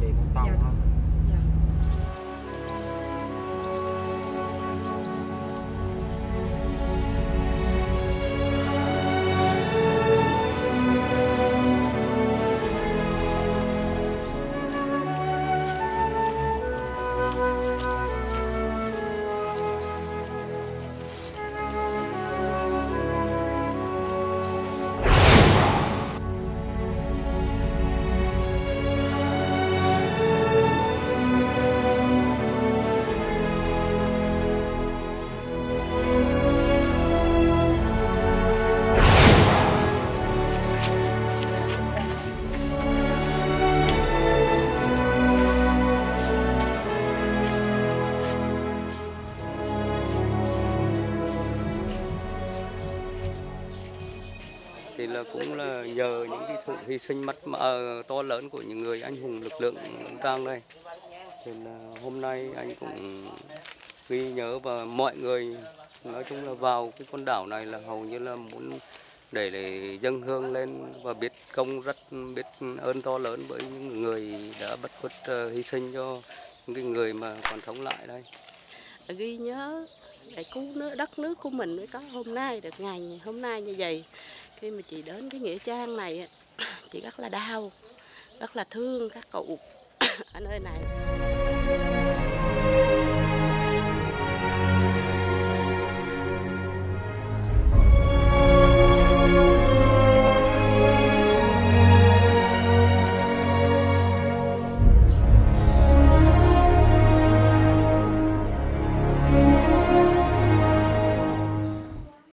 Tìm 嘛 là cũng là nhờ những cái sự hy sinh mất mát ờ, to lớn của những người anh hùng lực lượng trang đây thì là hôm nay anh cũng ghi nhớ và mọi người nói chung là vào cái con đảo này là hầu như là muốn để để dân hương lên và biết công rất, biết ơn to lớn với những người đã bất khuất ờ, hy sinh cho những cái người mà còn sống lại đây. Ghi nhớ để cứu nước, đất nước của mình mới có hôm nay, được ngày hôm nay như vậy. Khi mà chị đến cái nghĩa trang này chị rất là đau, rất là thương các cụ ở nơi này.